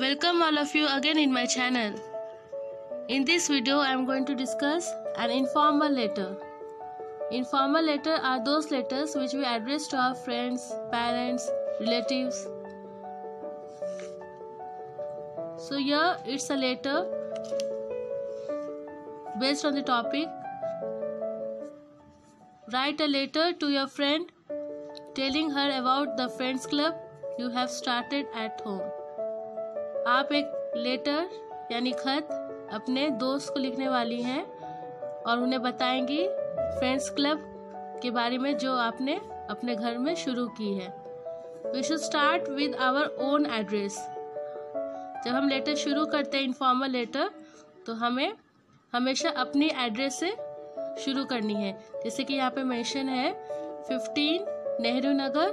Welcome all of you again in my channel. In this video I am going to discuss an informal letter. Informal letter are those letters which we address to our friends, parents, relatives. So here it's a letter based on the topic Write a letter to your friend telling her about the friends club you have started at home. आप एक letter, यानी खत, अपने दोस्त को लिखने वाली हैं और उन्हें बताएँगी फ्रेंड्स क्लब के बारे में जो आपने अपने घर में शुरू की है। We should start with our own address जब हम लेटर शुरू करते हैं इनफॉर्मल लेटर तो हमें हमेशा अपनी एड्रेस से शुरू करनी है। जैसे कि यहाँ पे मेंशन है फिफ्टीन नेहरू नगर,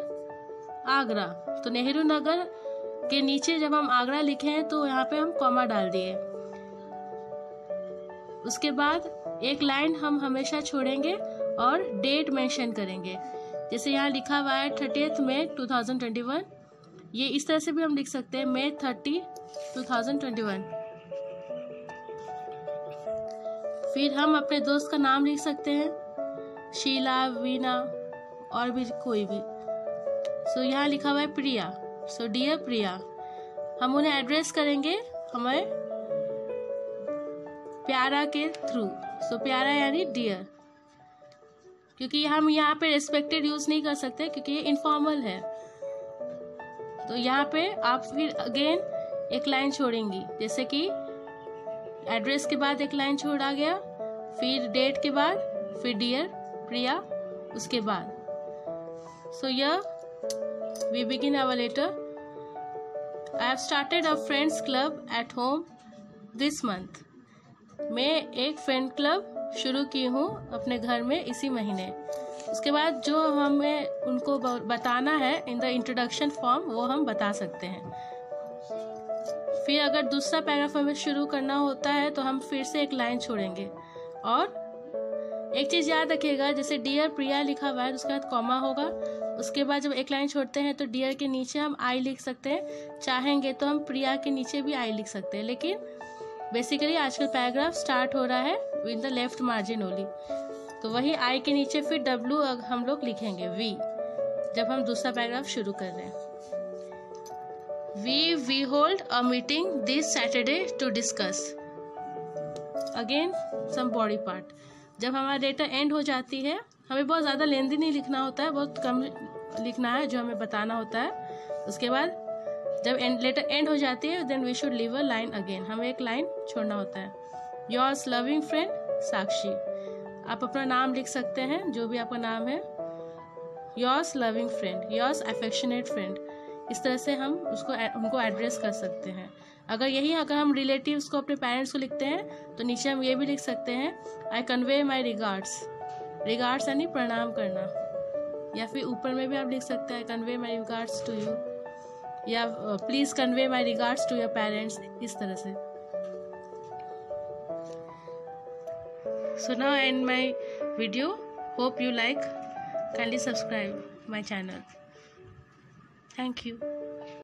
आगरा। तो नेहरू नगर के नीचे जब हम आगरा लिखे हैं तो यहाँ पे हम कॉमा डाल दिए। उसके बाद एक लाइन हम हमेशा छोड़ेंगे और डेट मेंशन करेंगे। जैसे यहाँ लिखा हुआ है थर्टीथ मे 2021 ये इस तरह से भी हम लिख सकते हैं May thirty two thousand twenty one फिर हम अपने दोस्त का नाम लिख सकते हैं शीला वीना और भी कोई भी। सो so, यहाँ लिखा हुआ है प्रिया। सो डियर प्रिया हम उन्हें एड्रेस करेंगे हमारे प्यारा के थ्रू सो so, प्यारा यानी डियर क्योंकि हम यहाँ पे रेस्पेक्टेड यूज़ नहीं कर सकते क्योंकि ये इनफॉर्मल है। तो यहाँ पे आप फिर अगेन एक लाइन छोड़ेंगी। जैसे कि एड्रेस के बाद एक लाइन छोड़ा गया फिर डेट के बाद फिर डियर प्रिया उसके बाद। So yeah we begin our letter I have started a friends club at home this month मैं एक फ्रेंड क्लब शुरू की हूँ अपने घर में इसी महीने। उसके बाद जो हमें उनको बताना है इन द इंट्रोडक्शन फॉर्म वो हम बता सकते हैं। फिर अगर दूसरा पैराग्राफ हमें शुरू करना होता है तो हम फिर से एक लाइन छोड़ेंगे। और एक चीज़ याद रखिएगा, जैसे डियर प्रिया लिखा हुआ है तो उसके बाद कॉमा होगा। उसके बाद जब एक लाइन छोड़ते हैं तो डियर के नीचे हम आई लिख सकते हैं। चाहेंगे तो हम प्रिया के नीचे भी आई लिख सकते हैं। लेकिन बेसिकली आजकल पैराग्राफ स्टार्ट हो रहा है with the left margin only तो वही आई के नीचे फिर डब्ल्यू हम लोग लिखेंगे वी जब हम दूसरा पैराग्राफ शुरू कर रहे हैं। We we hold a meeting this Saturday to discuss again some body part जब हमारा डेटा एंड हो जाती है हमें बहुत ज़्यादा लेंदी नहीं लिखना होता है, बहुत कम लिखना है जो हमें बताना होता है। उसके बाद जब एंड लेटर एंड हो जाती है then we should leave a line again हमें एक लाइन छोड़ना होता है। Yours loving friend Sakshi. आप अपना नाम लिख सकते हैं, जो भी आपका नाम है। Yours loving friend yours affectionate friend इस तरह से हम उसको उनको एड्रेस कर सकते हैं। अगर यही, अगर हम रिलेटिव्स को अपने पेरेंट्स को लिखते हैं तो नीचे हम ये भी लिख सकते हैं I convey my regards regards यानी प्रणाम करना। या फिर ऊपर में भी आप लिख सकते हैं convey my regards to you या please convey my regards to your parents इस तरह से। So now end my video hope you like kindly subscribe my channel. Thank you.